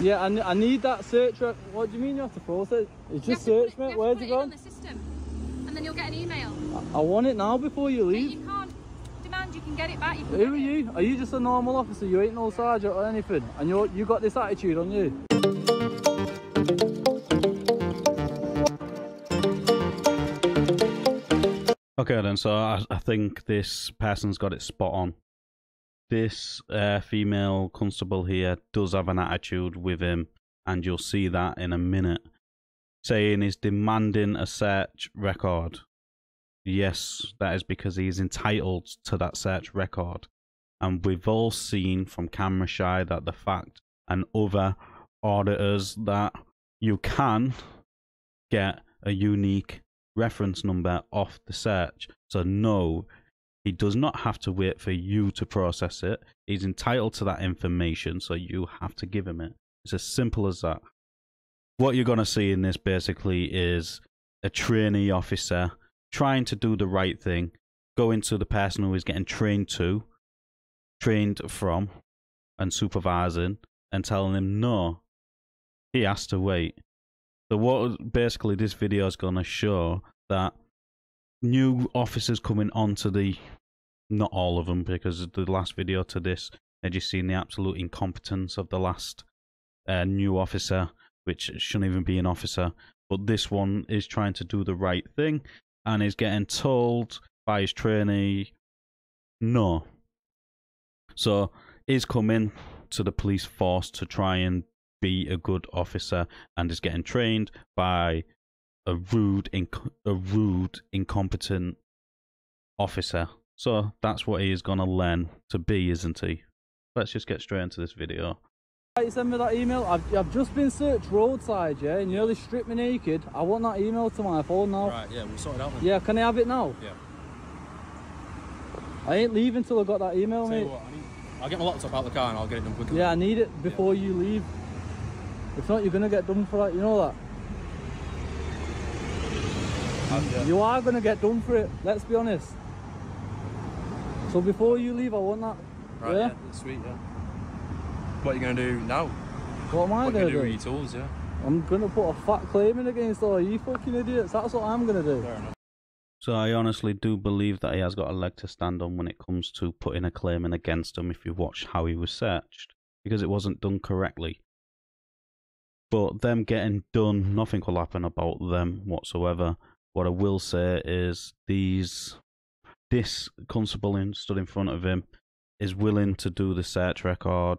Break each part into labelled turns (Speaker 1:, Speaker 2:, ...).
Speaker 1: Yeah, I, I need that search. rec- What do you mean you have to process? It?
Speaker 2: It's
Speaker 1: just
Speaker 2: have to put
Speaker 1: search,
Speaker 2: it-
Speaker 1: mate.
Speaker 2: have to
Speaker 1: Where's
Speaker 2: put
Speaker 1: it
Speaker 2: it
Speaker 1: gone?
Speaker 2: the system, and then you'll get an email.
Speaker 1: I want it now before you
Speaker 2: Mate,
Speaker 1: leave.
Speaker 2: you can't demand you can get it back. You can
Speaker 1: Who are
Speaker 2: it.
Speaker 1: you? Are you just a normal officer? You ain't no sergeant or anything, and you you got this attitude on you.
Speaker 3: Okay, then. So I, I think this person's got it spot on. This uh, female constable here does have an attitude with him, and you'll see that in a minute. Saying he's demanding a search record. Yes, that is because he is entitled to that search record. And we've all seen from Camera Shy that the fact and other auditors that you can get a unique reference number off the search. So no, he does not have to wait for you to process it. He's entitled to that information, so you have to give him it. It's as simple as that. What you're going to see in this basically is a trainee officer trying to do the right thing, going to the person who is getting trained to, trained from, and supervising, and telling him no, he has to wait. So what basically this video is going to show that new officers coming onto the, not all of them, because the last video to this, they just seen the absolute incompetence of the last uh, new officer, which shouldn't even be an officer. But this one is trying to do the right thing and is getting told by his trainee, no. So is coming to the police force to try and be a good officer and is getting trained by a rude, a rude, incompetent officer. So that's what he is gonna learn to be, isn't he? Let's just get straight into this video.
Speaker 1: You send me that email. I've, I've just been searched roadside, yeah, and you nearly stripped me naked. I want that email to my phone now.
Speaker 4: Right, yeah, we'll sort it out then.
Speaker 1: Yeah, can I have it now?
Speaker 4: Yeah.
Speaker 1: I ain't leaving till I got that email,
Speaker 4: Tell you
Speaker 1: mate.
Speaker 4: what, I need, I'll get my laptop out of the car and I'll get it done quickly.
Speaker 1: Yeah, I need it before you leave. If not, you're gonna get done for it. You know that.
Speaker 4: I'll- yeah.
Speaker 1: You are gonna get done for it. Let's be honest. So before you leave, I want that.
Speaker 4: Right,
Speaker 1: yeah?
Speaker 4: yeah, that's sweet, yeah. What are you going to do now?
Speaker 1: What am I gonna do?
Speaker 4: going to do with your tools, yeah?
Speaker 1: I'm gonna put a fat claim in against all you fucking idiots. That's what I'm gonna do.
Speaker 4: Fair enough.
Speaker 3: So I honestly do believe that he has got a leg to stand on when it comes to putting a claim in against him if you watch how he was searched. Because it wasn't done correctly. But them getting done, nothing will happen about them whatsoever. What I will say is these this constable in stood in front of him is willing to do the search record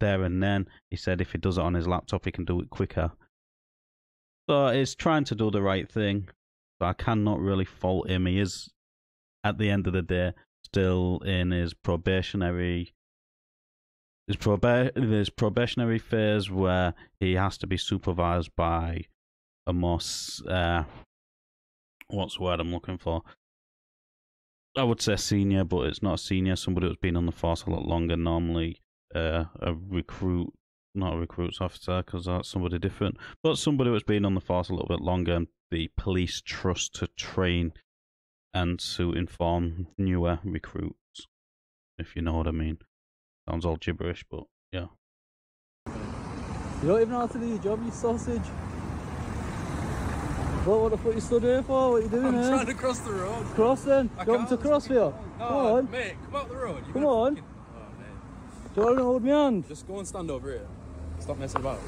Speaker 3: there and then. He said if he does it on his laptop he can do it quicker. So it's trying to do the right thing. So I cannot really fault him. He is, at the end of the day, still in his probationary his, proba- his probationary phase where he has to be supervised by a more uh, what's the word I'm looking for? I would say senior, but it's not a senior. Somebody who's been on the force a lot longer. Normally, uh, a recruit, not a recruits officer, because that's somebody different. But somebody who's been on the force a little bit longer, and the police trust to train and to inform newer recruits. If you know what I mean. Sounds all gibberish, but yeah.
Speaker 1: You don't even know how to do your job, you sausage. What, what the fuck are you stood here for? What are you doing
Speaker 4: I'm
Speaker 1: here?
Speaker 4: trying to cross the road.
Speaker 1: Cross then.
Speaker 4: I
Speaker 1: Do you want me to cross for you?
Speaker 4: No,
Speaker 1: Come on.
Speaker 4: mate, come out the road. You're
Speaker 1: Come on.
Speaker 4: fucking- Oh, mate.
Speaker 1: Do you want to hold me hand?
Speaker 4: Just go and stand over here. Stop messing about.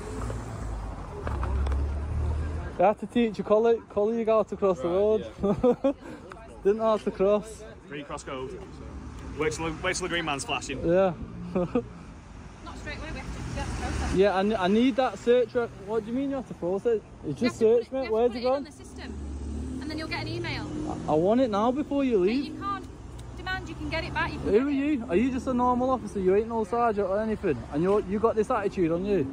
Speaker 1: I had to teach a colleague, colleague how to cross the
Speaker 4: Right,
Speaker 1: road. Didn't know how to cross.
Speaker 5: Green cross code. Wait till, wait till the green man's flashing.
Speaker 1: Yeah.
Speaker 2: Not straight away. We have to, we have to process.
Speaker 1: Yeah, I, I need that search. rec- What do you mean you have to force it?
Speaker 2: It's
Speaker 1: just
Speaker 2: have to put
Speaker 1: search,
Speaker 2: it- you
Speaker 1: mate.
Speaker 2: have to
Speaker 1: Where's it
Speaker 2: it in on
Speaker 1: gone?
Speaker 2: the system, and then you'll get an email.
Speaker 1: I want it now before you
Speaker 2: Mate,
Speaker 1: leave.
Speaker 2: you can't demand you can get it back. You
Speaker 1: Who are you? Are you just a normal officer? You ain't no sergeant or anything, and you you got this attitude on you.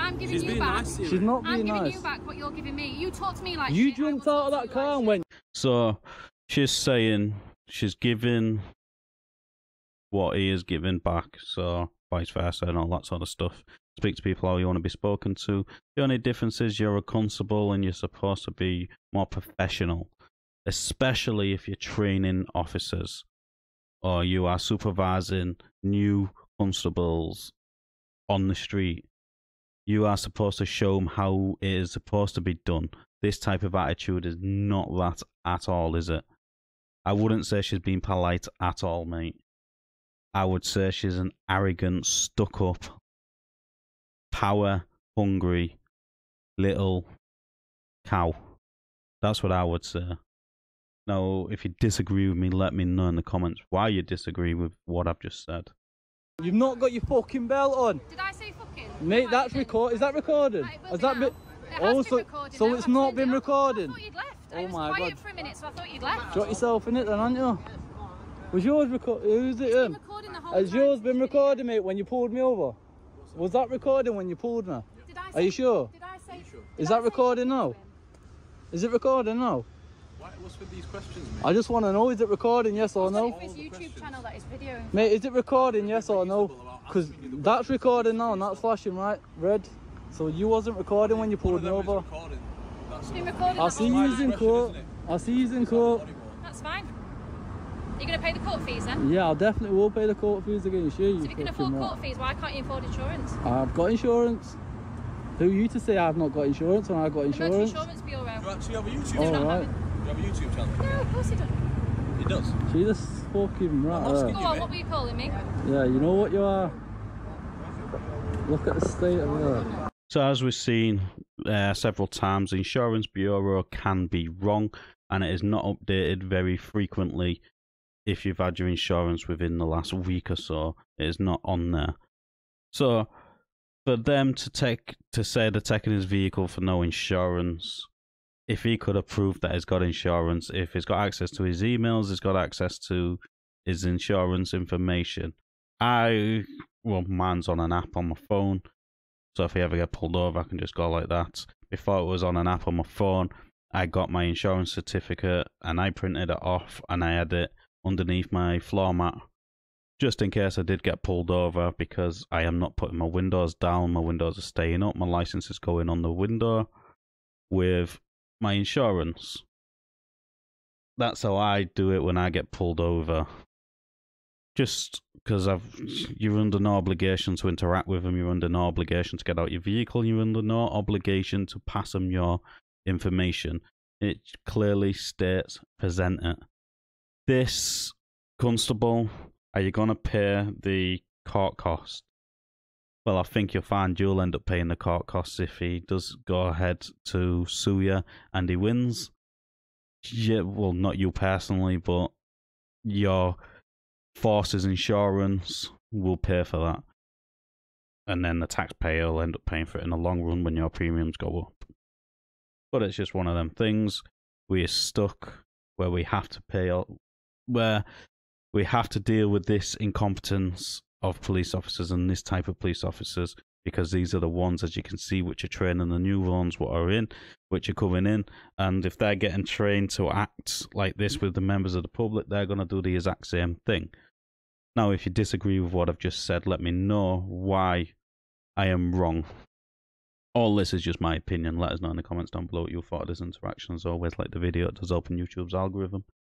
Speaker 2: I'm giving
Speaker 4: She's
Speaker 2: you
Speaker 4: being
Speaker 2: back.
Speaker 4: nice to you.
Speaker 1: She's not
Speaker 2: I'm
Speaker 1: being
Speaker 2: giving
Speaker 1: nice.
Speaker 2: you back what you're giving me. You talked to me like
Speaker 1: You
Speaker 2: shit,
Speaker 1: jumped out of that car
Speaker 2: like
Speaker 1: and went.
Speaker 3: So she's saying she's giving what he is giving back, so vice versa and all that sort of stuff. Speak to people how you want to be spoken to. The only difference is you're a constable and you're supposed to be more professional, especially if you're training officers or you are supervising new constables on the street. You are supposed to show them how it is supposed to be done. This type of attitude is not that at all, is it? I wouldn't say she's being polite at all, mate. I would say she's an arrogant, stuck up, power hungry little cow. That's what I would say. Now, if you disagree with me, let me know in the comments why you disagree with what I've just said.
Speaker 1: You've not got your fucking belt on.
Speaker 2: Did I say fucking?
Speaker 1: Mate,
Speaker 2: No,
Speaker 1: that's record. Is that recorded?
Speaker 2: Right, it will
Speaker 1: Has
Speaker 2: be
Speaker 1: that been?
Speaker 2: It has
Speaker 1: Oh,
Speaker 2: been
Speaker 1: so, so
Speaker 2: now.
Speaker 1: it's
Speaker 2: I've
Speaker 1: not been
Speaker 2: it off.
Speaker 1: recorded.
Speaker 2: I thought you'd left.
Speaker 1: Oh
Speaker 2: I was
Speaker 1: my
Speaker 2: quiet
Speaker 1: God.
Speaker 2: for a minute, so I thought you'd left.
Speaker 1: Shot yourself in it then, aren't you? Was yours record? Who's it?
Speaker 2: It's been
Speaker 1: Um,
Speaker 2: recording the whole
Speaker 1: has
Speaker 2: time
Speaker 1: yours been
Speaker 2: you
Speaker 1: recording, mate, when you pulled me over? Was that recording when you pulled me?
Speaker 2: Did I
Speaker 1: Are you sure?
Speaker 2: Did I say?
Speaker 4: sure?
Speaker 1: Is
Speaker 2: I
Speaker 1: that recording now? Is it recording now?
Speaker 4: Why, what's with these questions, mate?
Speaker 1: I just want to know, is it recording, yes or no?
Speaker 2: for his YouTube channel that is videoing.
Speaker 1: Mate, is it recording, yes or no? Because that's recording now and that's flashing right red. So you wasn't recording when you pulled me over.
Speaker 4: recording. That's
Speaker 2: It's been
Speaker 4: enough.
Speaker 1: I'll see
Speaker 2: whole
Speaker 1: you
Speaker 2: time.
Speaker 1: in court. I'll see you in court.
Speaker 2: That's fine. You're going to pay the court fees then?
Speaker 1: Yeah, I definitely will pay the court fees against you.
Speaker 2: So
Speaker 1: you
Speaker 2: if you can
Speaker 1: fucking
Speaker 2: afford court fees, why can't you afford insurance?
Speaker 1: I've got insurance. Who are you to say I've not got insurance when I've got
Speaker 2: The
Speaker 1: insurance?
Speaker 2: Insurance Bureau.
Speaker 4: Do you actually have a YouTube channel?
Speaker 1: right.
Speaker 4: Do you have a YouTube channel?
Speaker 2: No, of course he doesn't.
Speaker 4: It does.
Speaker 1: She's a fucking rat.
Speaker 4: I'm asking.
Speaker 2: Go on, what were you calling me?
Speaker 1: Yeah, you know what you are. Look at the state of her.
Speaker 3: So, as we've seen uh, several times, the Insurance Bureau can be wrong and it is not updated very frequently. If you've had your insurance within the last week or so, it is not on there. So, for them to take to say they're taking his vehicle for no insurance, if he could have proved that he's got insurance, if he's got access to his emails, he's got access to his insurance information. I well, mine's on an app on my phone. So if I ever get pulled over, I can just go like that. Before it was on an app on my phone, I got my insurance certificate and I printed it off and I had it underneath my floor mat just in case I did get pulled over because I am not putting my windows down. My windows are staying up. My license is going on the window with my insurance. That's how I do it when I get pulled over. Just because I've, you're under no obligation to interact with them. You're under no obligation to get out your vehicle. You're under no obligation to pass them your information. It clearly states present it. This constable, are you gonna pay the court cost? Well, I think you'll find you'll end up paying the court costs if he does go ahead to sue you and he wins. Yeah, well, not you personally, but your forces insurance will pay for that. And then the taxpayer will end up paying for it in the long run when your premiums go up. But it's just one of them things. We are stuck where we have to pay, where we have to deal with this incompetence of police officers and this type of police officers because these are the ones, as you can see, which are training the new ones, what are in, which are coming in. And if they're getting trained to act like this with the members of the public, they're going to do the exact same thing. Now, if you disagree with what I've just said, let me know why I am wrong. All this is just my opinion. Let us know in the comments down below what you thought of this interaction. As always, like the video, it does open YouTube's algorithm.